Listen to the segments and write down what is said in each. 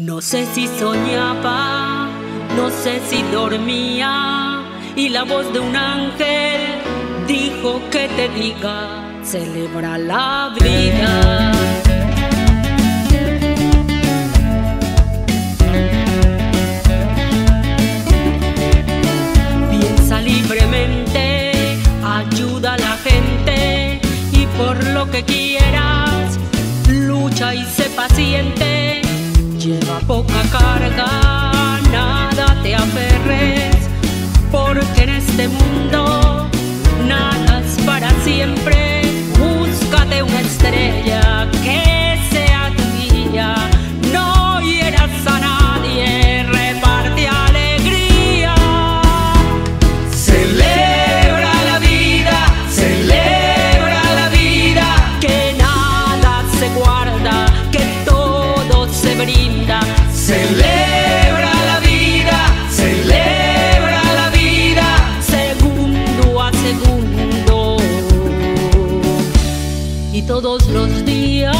No sé si soñaba, no sé si dormía y la voz de un ángel dijo que te diga, celebra la vida. Piensa libremente, ayuda a la gente y por lo que quieras, lucha y sé paciente poca carga, nada te aferres, porque en este mundo todos los días.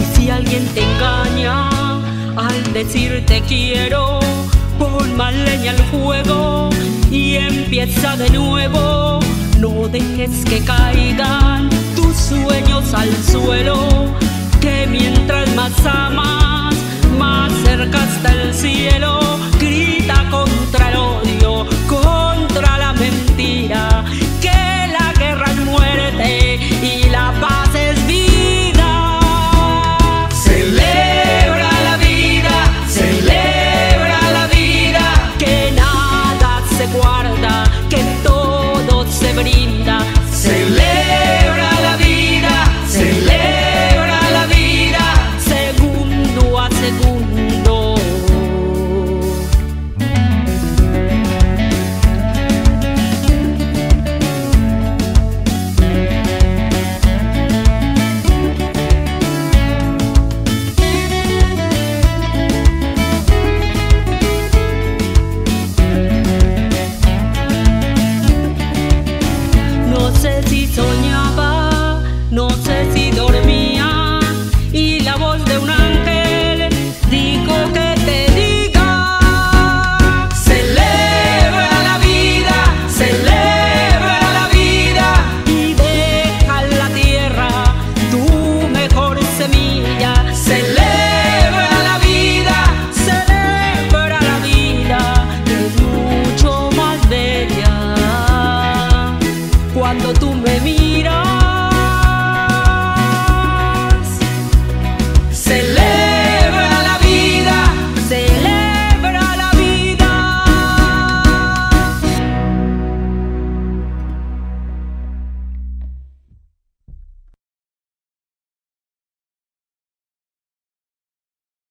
Y si alguien te engaña al decirte quiero, pon más leña al fuego y empieza de nuevo. No dejes que caigan tus sueños al suelo, que mientras más amas,